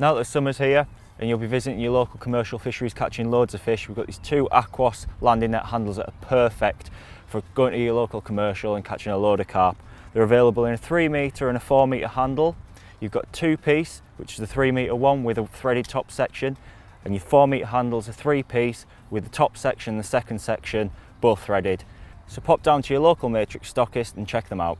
Now that summer's here and you'll be visiting your local commercial fisheries catching loads of fish, we've got these two Aquos landing net handles that are perfect for going to your local commercial and catching a load of carp. They're available in a 3 metre and a 4 metre handle. You've got two piece, which is the 3 metre one with a threaded top section, and your 4 metre handle is a 3 piece with the top section and the second section both threaded. So pop down to your local Matrix stockist and check them out.